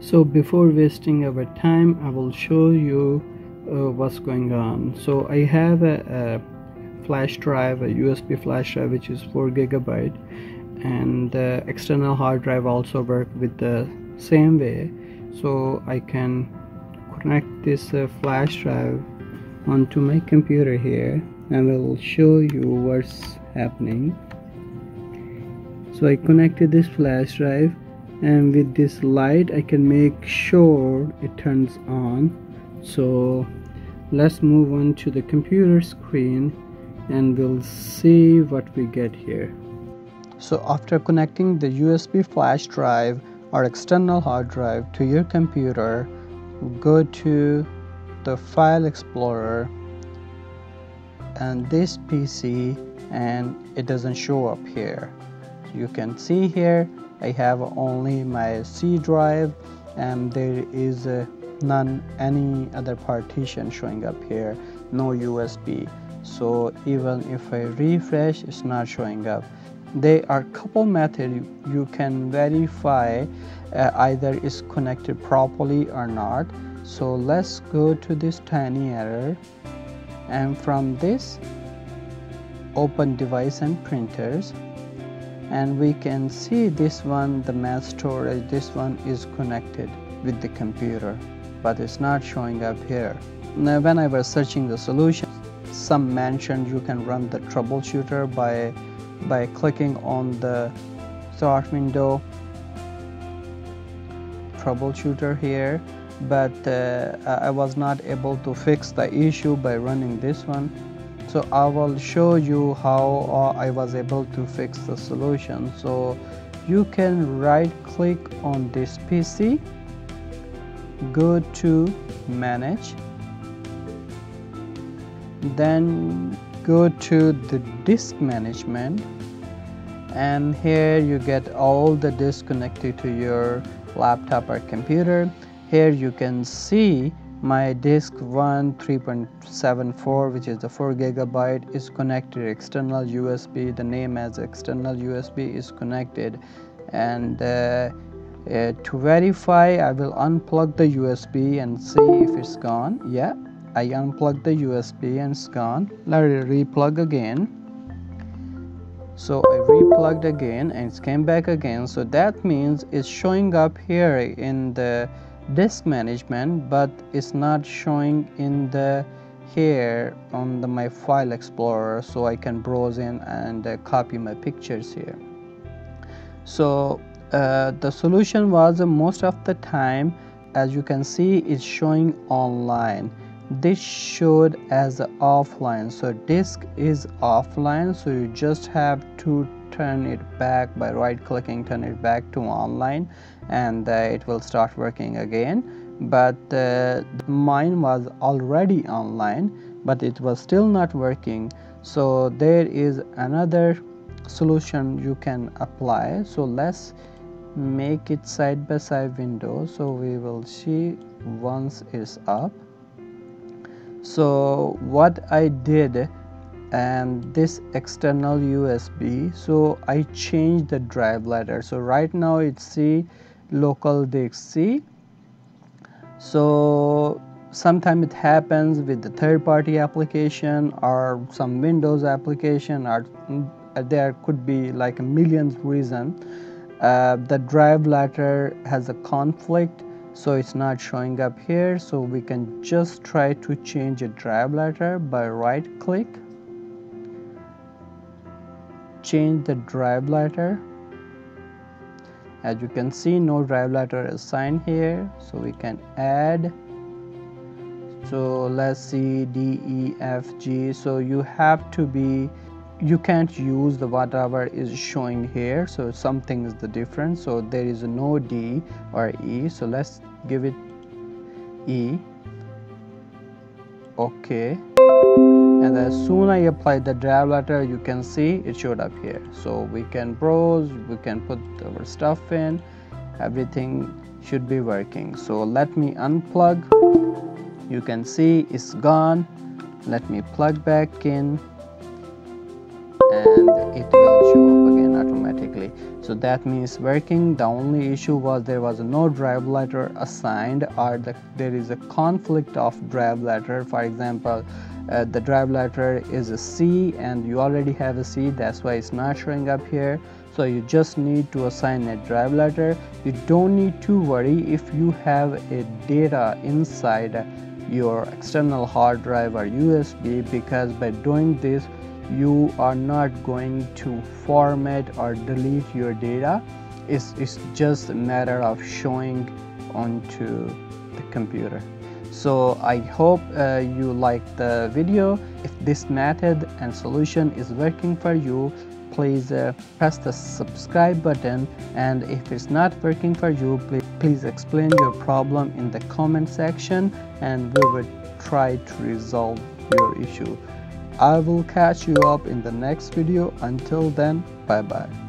so before wasting our time I will show you uh, what's going on. So I have a, a, flash drive a USB flash drive which is 4 gigabyte and the external hard drive also work with the same way. So I can connect this uh, flash drive onto my computer here and I will show you what's happening. So I connected this flash drive and with this light I can make sure it turns on. So let's move on to the computer screen and we'll see what we get here. So after connecting the USB flash drive or external hard drive to your computer go to the file explorer and this PC and it doesn't show up here. You can see here I have only my C drive and there is uh, none any other partition showing up here. No USB so even if I refresh it's not showing up. There are couple methods you can verify uh, either is connected properly or not. So let's go to this TinyError and from this open device and printers and we can see this one the mass storage this one is connected with the computer but it's not showing up here. Now when I was searching the solution some mentioned you can run the troubleshooter by by clicking on the start window troubleshooter here but uh, I was not able to fix the issue by running this one so I will show you how uh, I was able to fix the solution. So you can right click on this PC go to manage then go to the disk management and here you get all the disk connected to your laptop or computer. Here you can see my disk 1 3.74 which is the 4 gigabyte is connected external USB the name as external USB is connected. And uh, uh, to verify I will unplug the USB and see if it's gone. Yeah I unplug the USB and it's gone. Let me replug again. So I replugged again and it came back again. So that means it's showing up here in the disk management but it's not showing in the here on the my file explorer so I can browse in and uh, copy my pictures here. So uh, the solution was uh, most of the time as you can see it's showing online. This showed as offline. So disk is offline so you just have to turn it back by right clicking turn it back to online and uh, it will start working again. But uh, mine was already online but it was still not working. So there is another solution you can apply. So let's make it side by side window. So we will see once it's up. So what I did and this external USB so I change the drive letter so right now it's C local disk C. So sometimes it happens with the third-party application or some Windows application or mm, there could be like a million reason. Uh, the drive letter has a conflict so it's not showing up here. So we can just try to change a drive letter by right click change the drive letter as you can see no drive letter is assigned here so we can add. So let's see D E F G. So you have to be you can't use the whatever is showing here so something is the difference. So there is no D or E so let's give it E. Okay and as soon I apply the drive letter you can see it showed up here. So we can browse we can put our stuff in. Everything should be working. So let me unplug. You can see it's gone. Let me plug back in and it will show up again automatically. So that means working the only issue was there was no drive letter assigned or the, there is a conflict of drive letter. For example uh, the drive letter is a C and you already have a C that's why it's not showing up here. So you just need to assign a drive letter. You don't need to worry if you have a data inside your external hard drive or USB because by doing this you are not going to format or delete your data. It's, it's just a matter of showing onto the computer. So i hope uh, you like the video. If this method and solution is working for you please uh, press the subscribe button. And if it's not working for you please, please explain your problem in the comment section and we will try to resolve your issue I will catch you up in the next video. Until then, bye bye.